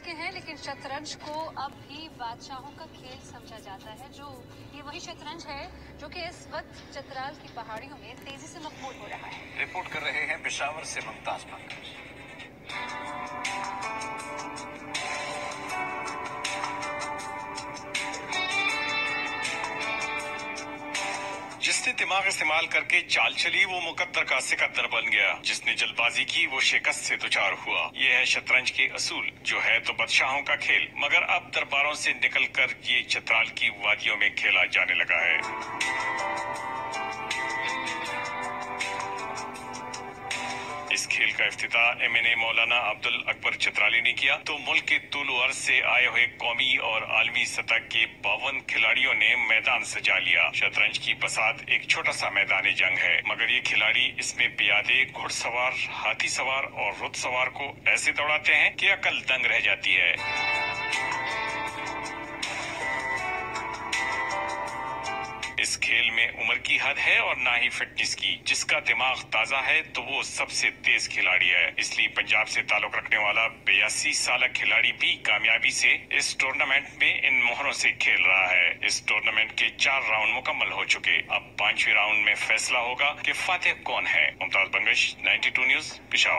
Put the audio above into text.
के हैं, लेकिन शतरंज को अब भी बादशाहों का खेल समझा जाता है, जो ये वही शतरंज है, जो कि इस वक्त चतराल की पहाड़ियों में तेज़ी से मकबूल हो रहा है। रिपोर्ट कर रहे हैं, पिशावर से मुमताज़ जिसने दिमाग इस्तेमाल करके चाल चली, वो मुकद्दर का सिकद्दर बन गया। जिसने जल्दबाजी की, वो शिकस्त से दुचार हुआ। ये है शतरंज के असूल, जो है तो बादशाहों का खेल। मगर अब दरबारों से निकलकर ये चतराल की वादियों में खेला जाने लगा है। खेल का अफ्ताह एम एन ए मौलाना अब्दुल अकबर चित्राली ने किया। तो मुल्क के तुल अर्ज़ से आए हुए कौमी और आलमी सतह के बावन खिलाड़ियों ने मैदान सजा लिया। शतरंज की बसात एक छोटा सा मैदान जंग है। मगर ये खिलाड़ी इसमें प्यादे घुड़सवार, हाथी सवार और रुद सवार को ऐसे दौड़ाते हैं की अकल दंग रह जाती है। इस खेल में उम्र की हद है और ना ही फिटनेस की। जिसका दिमाग ताज़ा है तो वो सबसे तेज खिलाड़ी है। इसलिए पंजाब से ताल्लुक रखने वाला बयासी साल खिलाड़ी भी कामयाबी से इस टूर्नामेंट में इन मोहरों से खेल रहा है। इस टूर्नामेंट के चार राउंड मुकम्मल हो चुके। अब पाँचवें राउंड में फैसला होगा कि फातेह कौन है। मुमताज़ बंगश 92 न्यूज़, पिशावर।